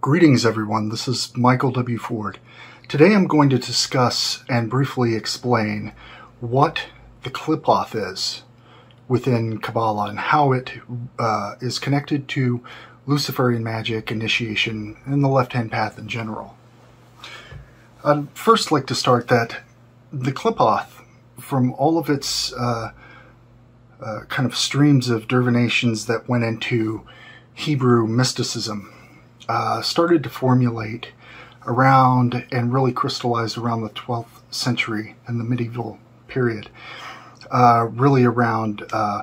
Greetings everyone, this is Michael W. Ford. Today I'm going to discuss and briefly explain what the Qliphoth is within Kabbalah and how it uh, is connected to Luciferian magic, initiation, and the left-hand path in general. I'd first like to start that the Qliphoth, from all of its uh, uh, kind of streams of divinations that went into Hebrew mysticism, uh, started to formulate around and really crystallized around the 12th century and the medieval period, uh, really around uh,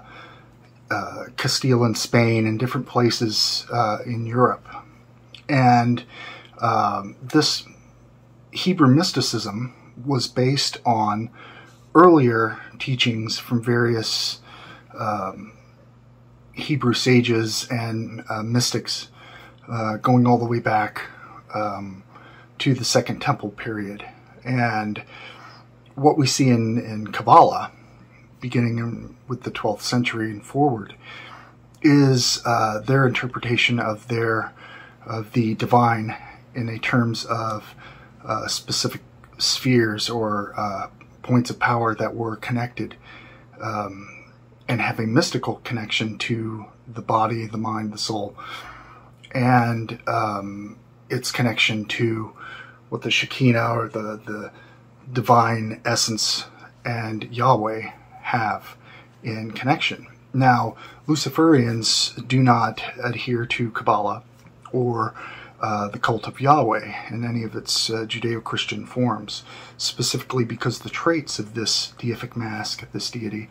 uh, Castile and Spain and different places uh, in Europe. And um, this Hebrew mysticism was based on earlier teachings from various um, Hebrew sages and uh, mystics uh, going all the way back um, to the Second Temple period. And what we see in, in Kabbalah, beginning in, with the 12th century and forward, is uh, their interpretation of their of the divine in a terms of uh, specific spheres or uh, points of power that were connected um, and have a mystical connection to the body, the mind, the soul, and um, its connection to what the Shekinah or the, the divine essence and Yahweh have in connection. Now, Luciferians do not adhere to Kabbalah or uh, the cult of Yahweh in any of its uh, Judeo-Christian forms, specifically because the traits of this deific mask, this deity,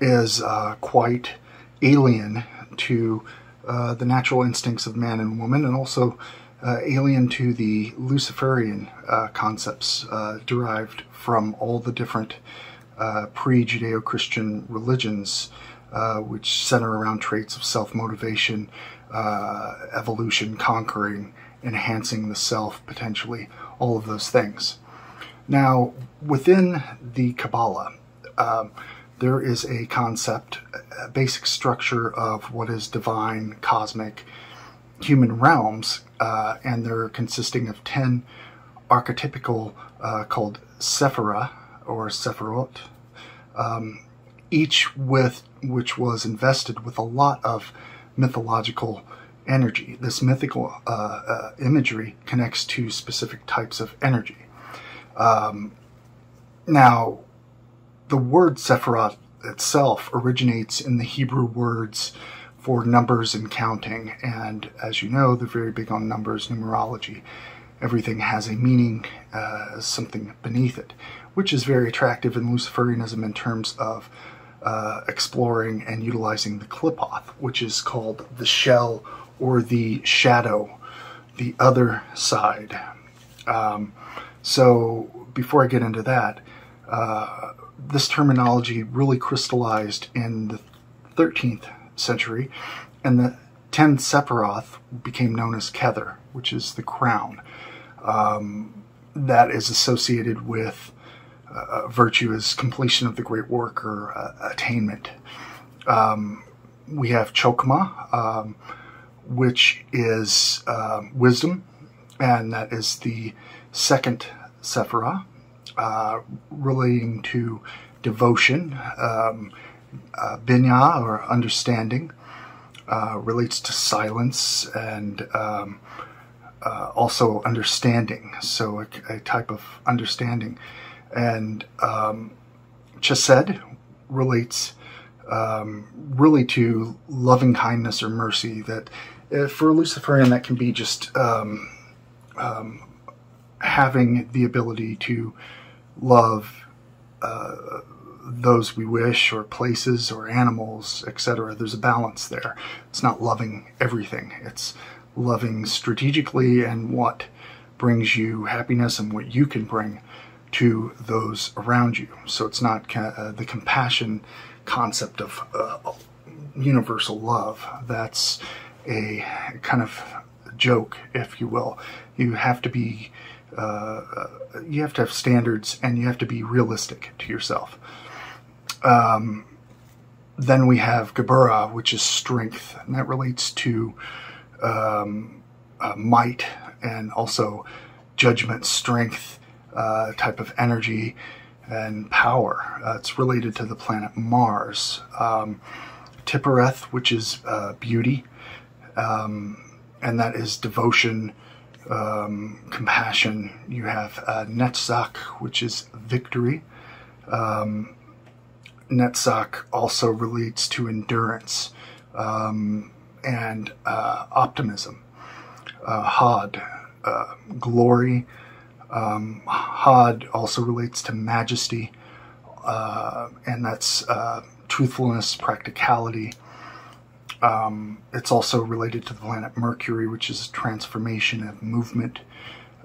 is uh, quite alien to uh, the natural instincts of man and woman, and also uh, alien to the Luciferian uh, concepts uh, derived from all the different uh, pre-Judeo-Christian religions, which center around traits of self-motivation, evolution, conquering, enhancing the self, potentially, all of those things. Now, within the Kabbalah, um, there is a concept, a basic structure of what is divine, cosmic, human realms, uh, and they're consisting of 10 archetypical uh, called Sephira or Sephirot, um, each with which was invested with a lot of mythological energy. This mythical uh, uh imagery connects to specific types of energy. Um, now, the word Sephirot itself originates in the Hebrew words for numbers and counting. And as you know, they're very big on numbers, numerology. Everything has a meaning, uh, something beneath it, which is very attractive in Luciferianism in terms of uh, exploring and utilizing the Qliphoth, which is called the shell or the shadow, the other side. Um, so before I get into that, uh, this terminology really crystallized in the 13th century, and the 10 Sephiroth became known as Kether, which is the crown. Um, that is associated with uh, virtue as completion of the great work or uh, attainment. Um, we have Chokmah, um, which is uh, wisdom, and that is the second Sephirah uh, relating to devotion. Um, uh, Binah, or understanding, uh, relates to silence and um, uh, also understanding, so a, a, type of understanding. And um, chesed relates um, really to loving kindness or mercy that uh, for a Luciferian that can be just um, um, having the ability to love uh, those we wish or places or animals, etc. There's a balance there. It's not loving everything. It's loving strategically and what brings you happiness and what you can bring to those around you. So it's not uh, the compassion concept of uh, universal love. That's a kind of joke, if you will. You have to be uh, you have to have standards and you have to be realistic to yourself. Um, then we have Geburah, which is strength, and that relates to um, uh, might and also judgment, strength uh, type of energy and power. Uh, it's related to the planet Mars. Um, which is uh, beauty, um, and that is devotion, um, compassion. You have uh, Netzach, which is victory. Um, Netzach also relates to endurance um, and uh, optimism. Uh, Hod, uh, glory. Um, also relates to majesty, uh, and that's uh, truthfulness, practicality. Um, it's also related to the planet Mercury, which is transformation of movement,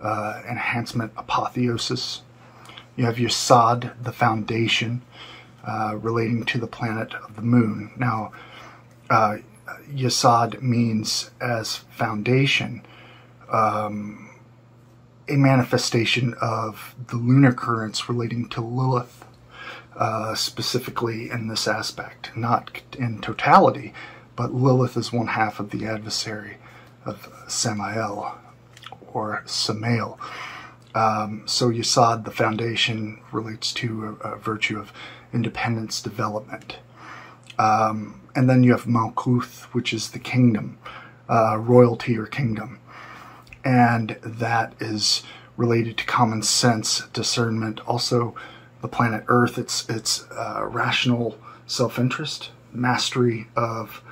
uh, enhancement, apotheosis. You have Yesod, the foundation, uh, relating to the planet of the moon. Now, uh, Yesod means as foundation, um, a manifestation of the lunar currents relating to Lilith, uh, specifically in this aspect, not in totality, but Lilith is one half of the adversary of Samael or Samael. Um, so Yesod, the foundation, relates to a, a virtue of independence development. Um, and then you have Malkuth, which is the kingdom, uh, royalty or kingdom. And that is related to common sense, discernment, also the planet Earth, it's, it's uh, rational self-interest, mastery of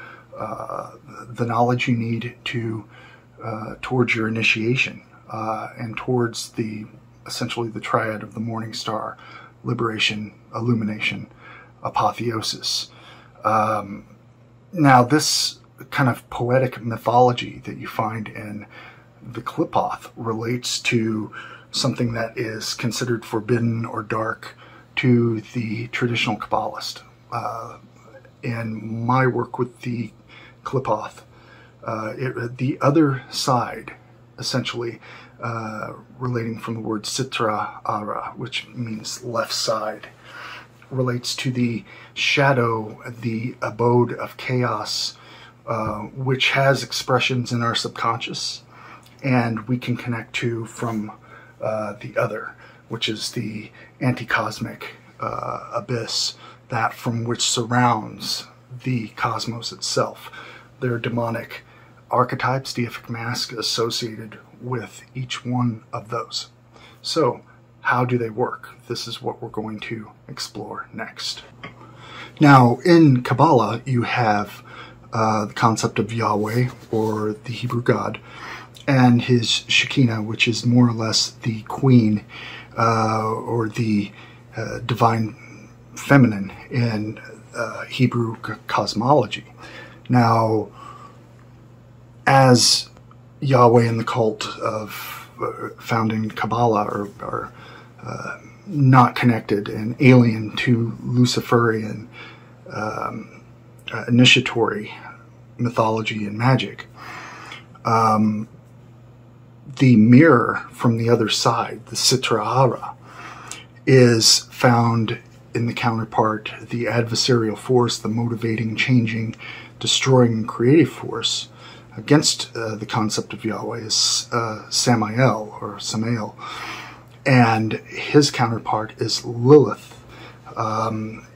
uh, the knowledge you need to uh, towards your initiation uh, and towards the essentially the triad of the morning star liberation illumination apotheosis um, now this kind of poetic mythology that you find in the Qliphoth relates to something that is considered forbidden or dark to the traditional Kabbalist. Uh, in my work with the Qliphoth, uh, it, the other side, essentially, uh, relating from the word Sitra Ahra, which means left side, relates to the shadow, the abode of chaos, uh, which has expressions in our subconscious, and we can connect to from uh, the other, which is the anti-cosmic uh, abyss, that from which surrounds the cosmos itself. There are demonic archetypes, deific masks associated with each one of those. So, how do they work? This is what we're going to explore next. Now, in Kabbalah, you have uh, the concept of Yahweh, or the Hebrew God, and his Shekinah, which is more or less the queen, uh, or the uh, divine feminine in uh, Hebrew cosmology. Now, as Yahweh and the cult of uh, found in Kabbalah are, are uh, not connected and alien to Luciferian um, uh, initiatory mythology and magic. Um, the mirror from the other side, the Sitra Ahra, is found in the counterpart, the adversarial force, the motivating, changing, destroying, creative force against uh, the concept of Yahweh is uh, Samael or Samael, and his counterpart is Lilith, um,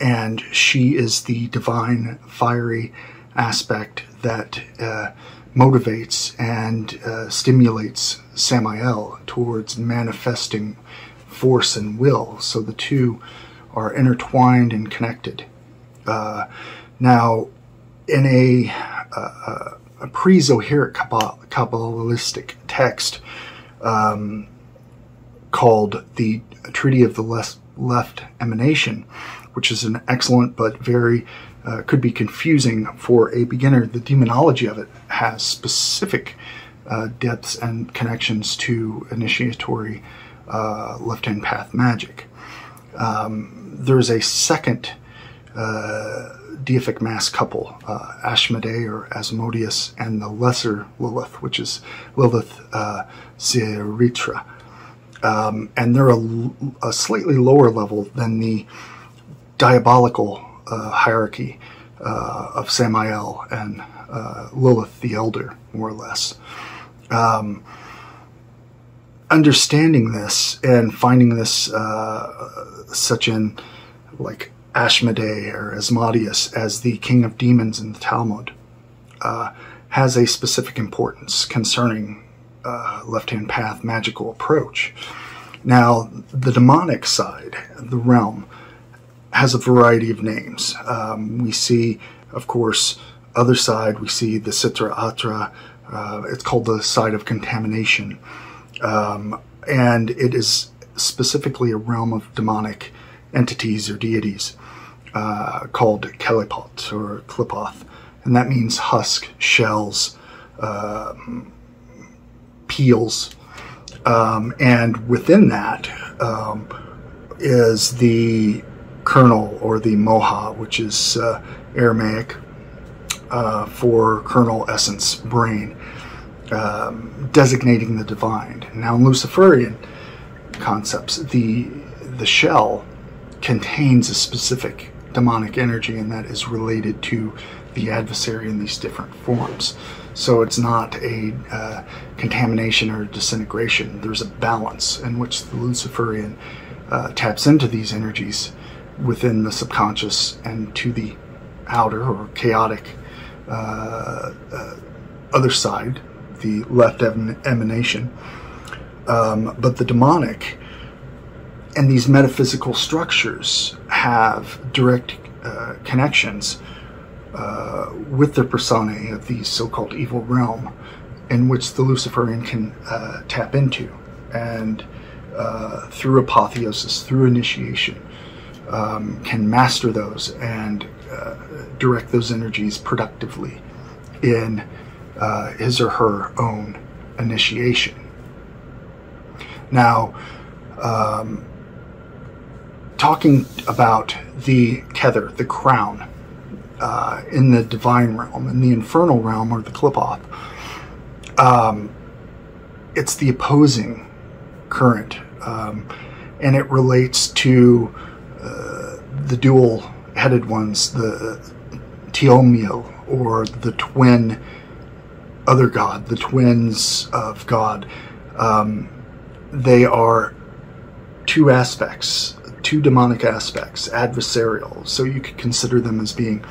and she is the divine, fiery aspect that uh, motivates and uh, stimulates Samael towards manifesting force and will. So the two are intertwined and connected. Uh, now, in a, a, a pre-Zoharic Kabbalistic text um, called the Treaty of the Left, Left Emanation, which is an excellent but very uh, could be confusing for a beginner. The demonology of it has specific uh, depths and connections to initiatory uh, left-hand path magic. Um, there's a second uh, deific mass couple, uh, or Asmodeus, and the lesser Lilith, which is Lilith uh. Um, and they're a, a, slightly lower level than the diabolical uh, hierarchy uh, of Samael and uh, Lilith the Elder, more or less. Um, understanding this and finding this uh, such in like Ashmedai or Asmodeus as the king of demons in the Talmud uh, has a specific importance concerning uh, left-hand path magical approach. Now, the demonic side, the realm, has a variety of names. Um, we see, of course, other side, we see the Sitra Ahra, uh, it's called the side of contamination. Um, and it is specifically a realm of demonic entities or deities uh, called Kelipot or Klipoth. And that means husk, shells, uh, peels. Um, and within that um, is the kernel or the moha, which is uh, Aramaic uh, for kernel, essence, brain um, designating the divine. Now, in Luciferian concepts, the the shell contains a specific demonic energy, and that is related to the adversary in these different forms. So it's not a uh, contamination or disintegration. There's a balance in which the Luciferian uh, taps into these energies within the subconscious and to the outer or chaotic uh, uh other side the left emanation. Um, but the demonic and these metaphysical structures have direct uh, connections uh, with the personae of the so-called evil realm in which the Luciferian can uh, tap into. And uh, through apotheosis, through initiation, um, can master those and uh, direct those energies productively in uh, his or her own initiation. Now, um, talking about the kether, the crown, uh, in the divine realm, in the infernal realm, or the klipoth, um, it's the opposing current, um, and it relates to uh, the dual-headed ones, the Thaumiel, or the twin other God, the twins of God, um, they are two aspects, two demonic aspects, adversarial. So you could consider them as being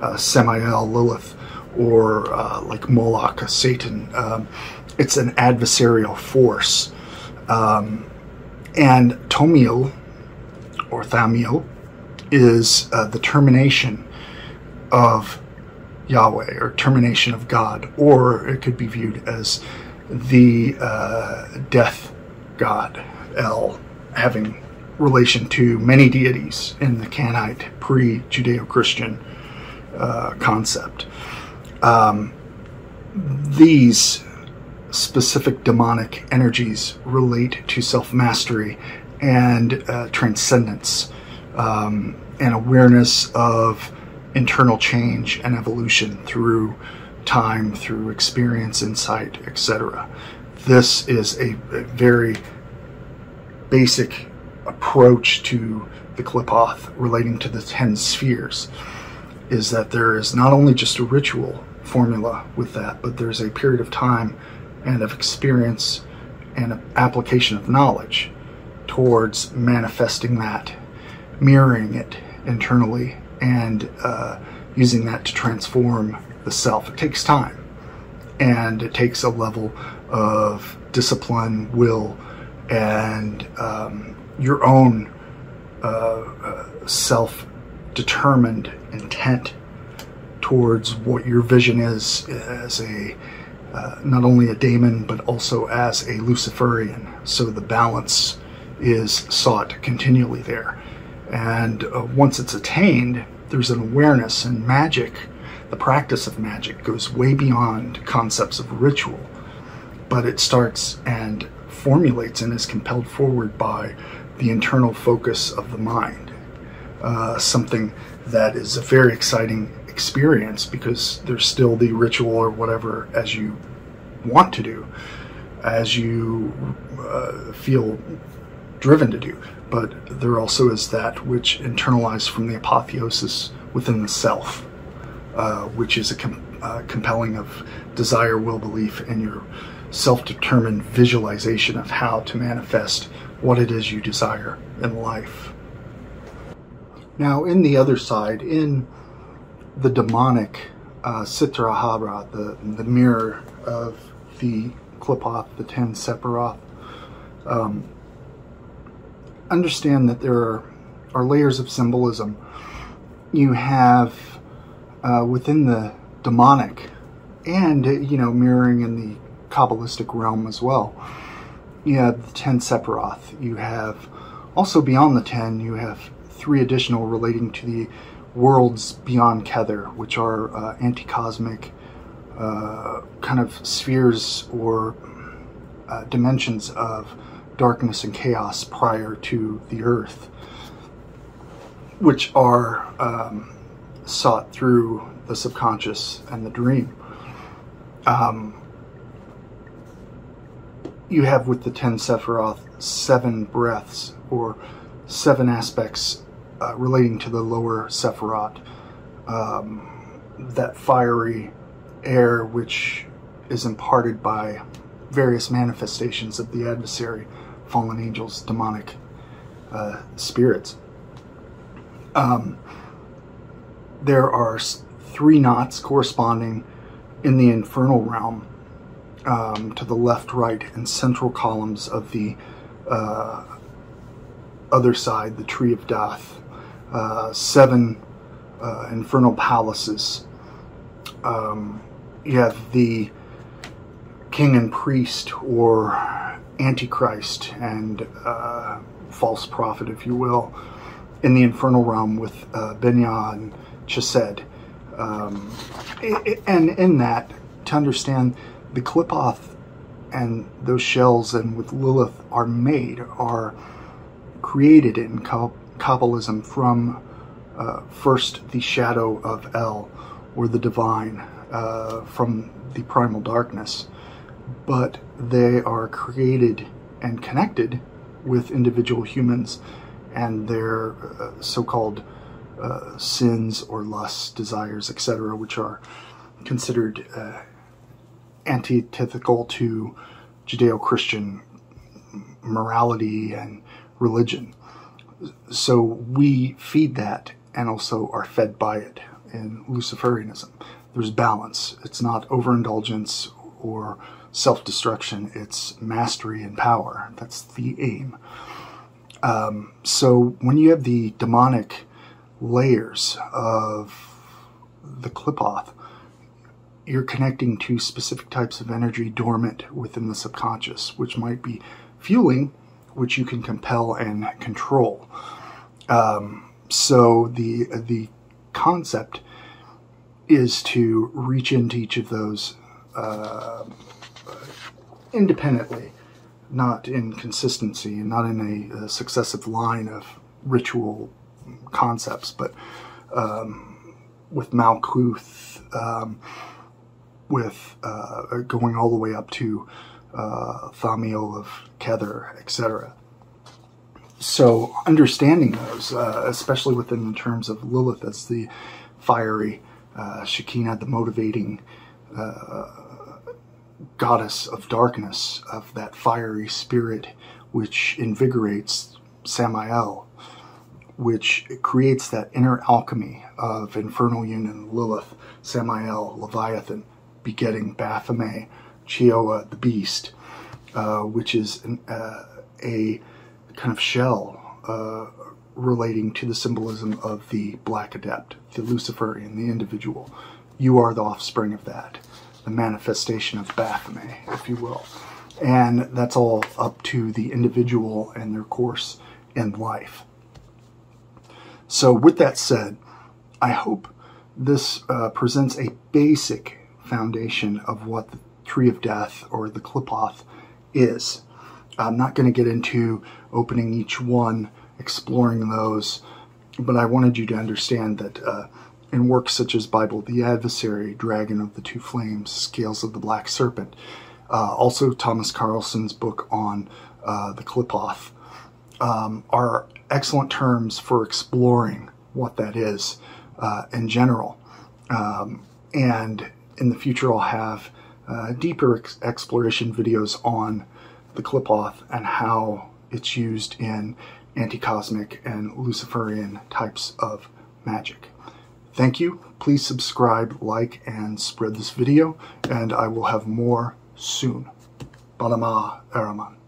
uh, Samael, Lilith, or uh, like Moloch, Satan. Um, it's an adversarial force. Um, and Thaumiel, or Thaumiel, is uh, the termination of Yahweh or termination of God, or it could be viewed as the uh, death god, El, having relation to many deities in the Canaanite pre Judeo Christian uh, concept. Um, these specific demonic energies relate to self mastery and uh, transcendence um, and awareness of internal change and evolution through time, through experience, insight, etc. This is a, a, very basic approach to the Klipoth relating to the 10 spheres, is that there is not only just a ritual formula with that, but there's a period of time and of experience and application of knowledge towards manifesting that, mirroring it internally and uh, using that to transform the self. It takes time and it takes a level of discipline, will, and um, your own uh, uh, self determined intent towards what your vision is as a uh, not only a daemon but also as a Luciferian. So the balance is sought continually there. And uh, once it's attained, there's an awareness, and magic, the practice of magic, goes way beyond concepts of ritual. But it starts and formulates and is compelled forward by the internal focus of the mind. Uh, something that is a very exciting experience because there's still the ritual or whatever as you want to do, as you uh, feel driven to do but there also is that which internalized from the apotheosis within the self, uh, which is a com- uh, compelling of desire, will, belief, and your self-determined visualization of how to manifest what it is you desire in life. Now, in the other side, in the demonic uh, Sitra Ahra, the, the mirror of the Qliphoth, the ten Sephiroth, um, understand that there are, are layers of symbolism. You have uh, within the demonic and, you know, mirroring in the Kabbalistic realm as well. You have the ten Sephiroth. You have also beyond the ten, you have three additional relating to the worlds beyond Kether, which are uh, anti-cosmic uh, kind of spheres or uh, dimensions of darkness and chaos prior to the earth, which are um, sought through the subconscious and the dream. Um, you have with the ten Sephiroth seven breaths or seven aspects uh, relating to the lower Sephiroth. Um, that fiery air which is imparted by various manifestations of the adversary, fallen angels, demonic uh, spirits. Um, there are three knots corresponding in the infernal realm um, to the left, right, and central columns of the uh, other side, the Tree of Death. Uh, seven uh, infernal palaces. Um, you have the king and priest, or antichrist and uh, false prophet, if you will, in the infernal realm with uh, and Chesed. Um, and in that, to understand the Qliphoth and those shells and with Lilith are made, are created in Kabbalism from uh, first the shadow of El, or the divine, uh, from the primal darkness, but they are created and connected with individual humans and their uh, so-called uh, sins or lusts, desires, etc., which are considered uh, antithetical to Judeo-Christian morality and religion. So we feed that and also are fed by it in Luciferianism. There's balance. It's not overindulgence or self-destruction. It's mastery and power. That's the aim. Um, so when you have the demonic layers of the Qliphoth, you're connecting to specific types of energy dormant within the subconscious, which might be fueling, which you can compel and control. Um, so the the concept is to reach into each of those uh, independently, not in consistency and not in a, a successive line of ritual concepts, but um, with Malkuth, um, with uh, going all the way up to uh, Thaumiel of Kether, etc. So understanding those, uh, especially within the terms of Lilith as the fiery, uh, Shekinah, the motivating uh, goddess of darkness, of that fiery spirit which invigorates Samael, which creates that inner alchemy of infernal union, Lilith, Samael, Leviathan, begetting Baphomet, Chioa, the beast, uh, which is an, uh, a kind of shell uh, relating to the symbolism of the Black Adept, the Luciferian, the individual. You are the offspring of that, the manifestation of Baphomet, if you will. And that's all up to the individual and their course in life. So, with that said, I hope this uh, presents a basic foundation of what the Tree of Death or the Qliphoth is. I'm not going to get into opening each one, exploring those, but I wanted you to understand that uh, in works such as Bible the Adversary, Dragon of the Two Flames, Scales of the Black Serpent, uh, also Thomas Karlsson's book on uh, the Qliphoth, um, are excellent terms for exploring what that is uh, in general. Um, and in the future, I'll have uh, deeper ex exploration videos on the Qliphoth and how it's used in anti-cosmic and Luciferian types of magic. Thank you. Please subscribe, like, and spread this video, and I will have more soon. Balama Araman.